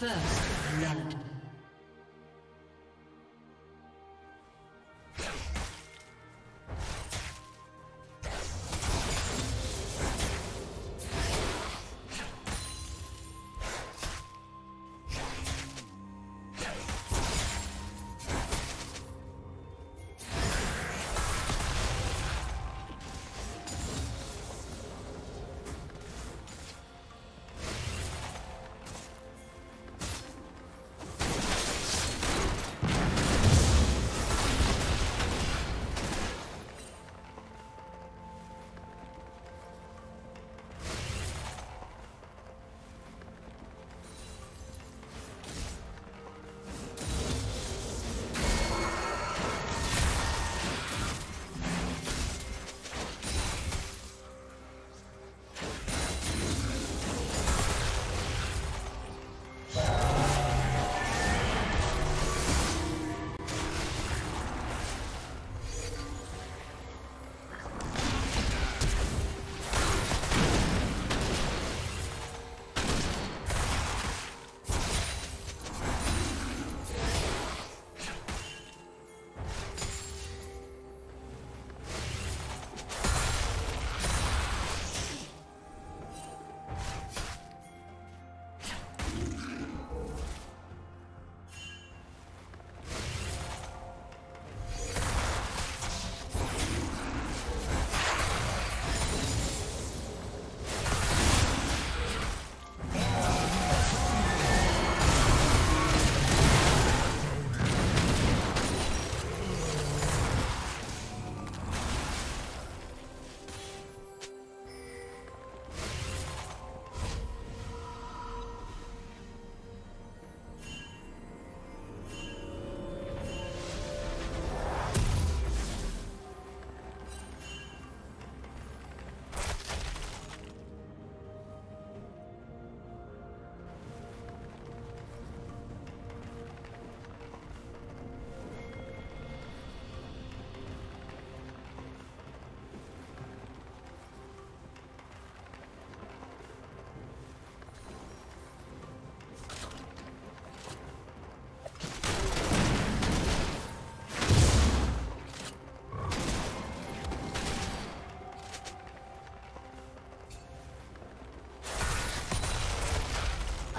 First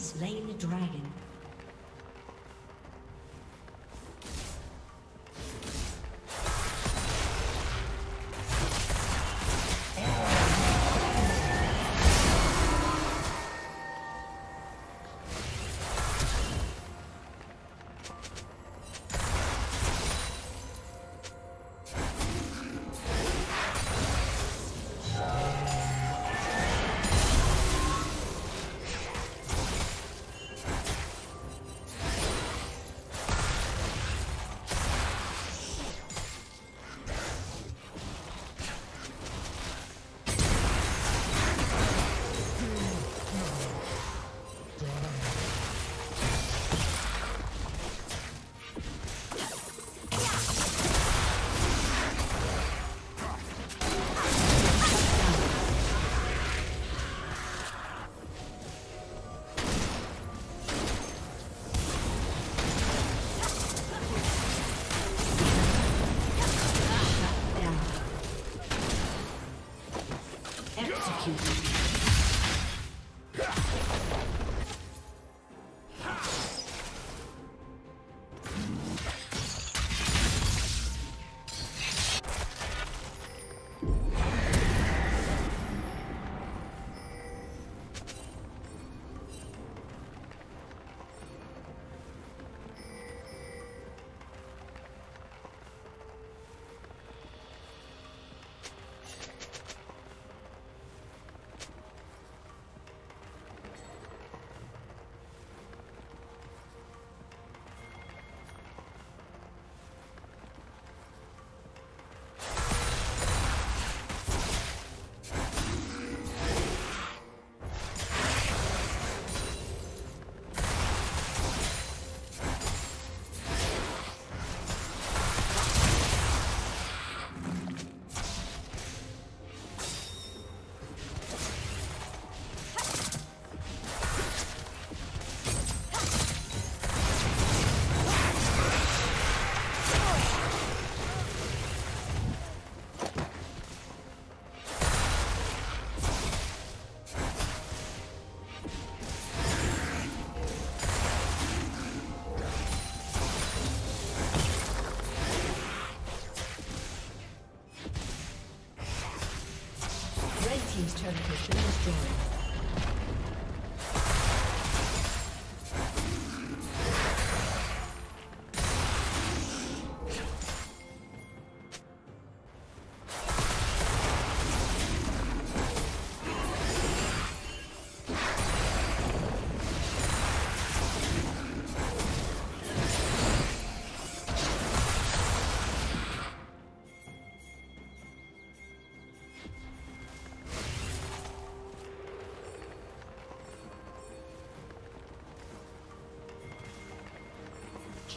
Slain the dragon.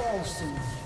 Fall soon.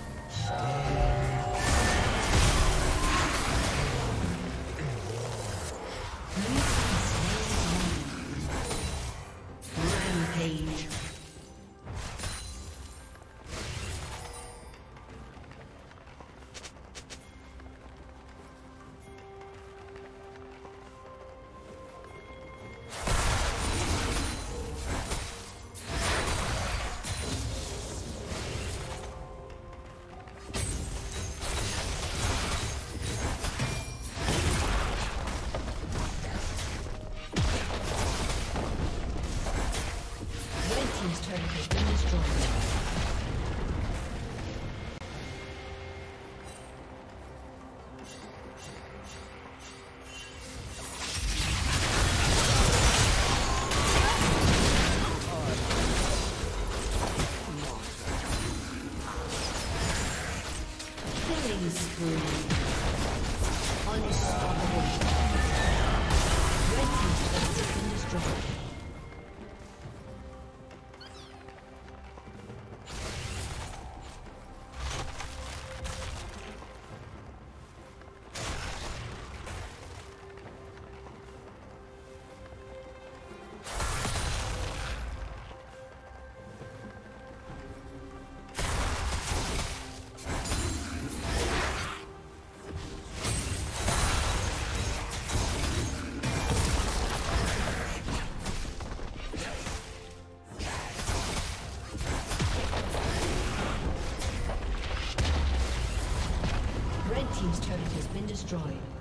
Destroyed.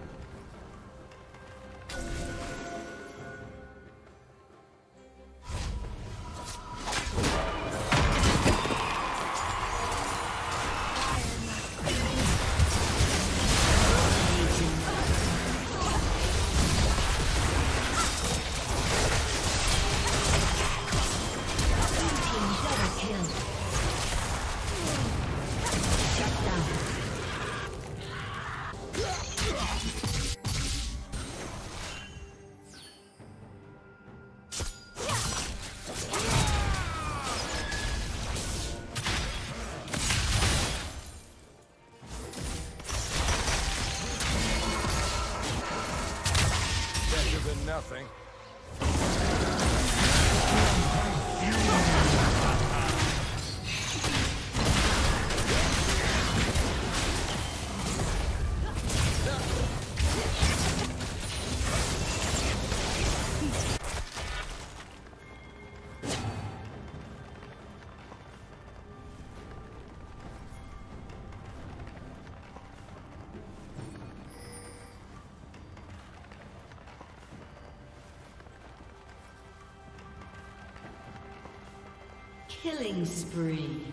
Killing spree.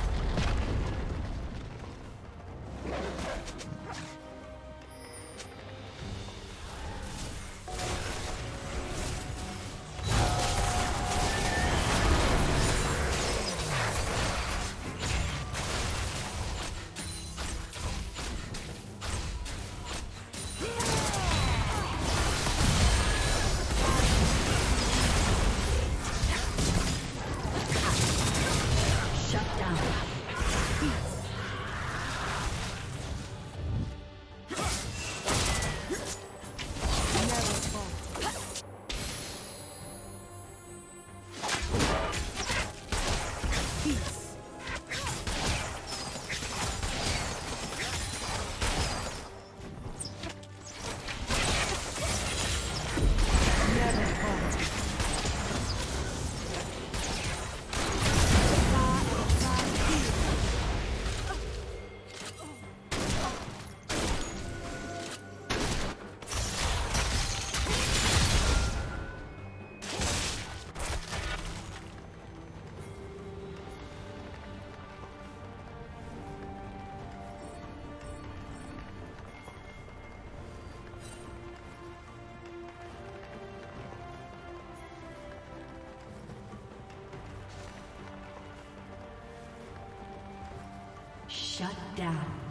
Shut down.